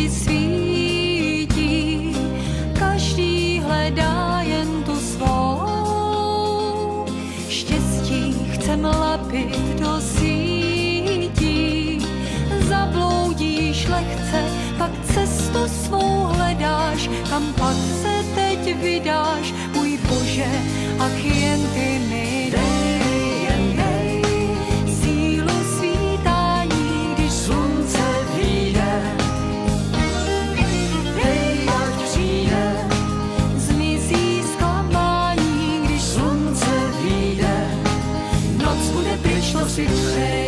vždy svítí, každý hledá jen tu svou. Štěstí chcem lapit do sítí, zabloudíš lehce, pak cestu svou hledáš, kam pak se teď vydáš, můj Bože, ach jen ty crucified.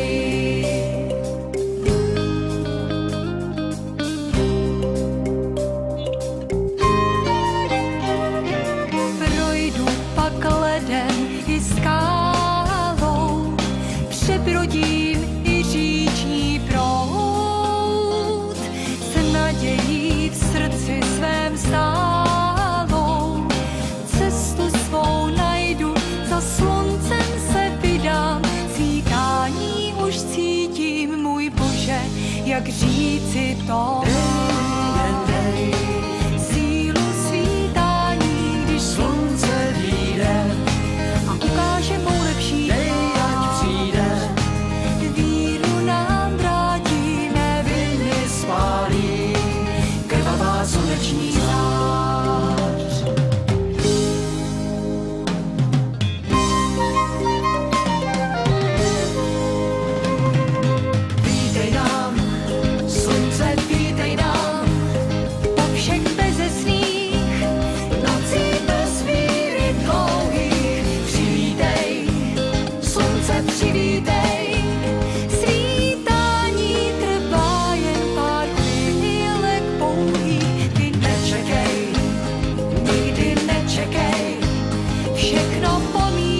jak říci to. Dej, dej, dej. for me.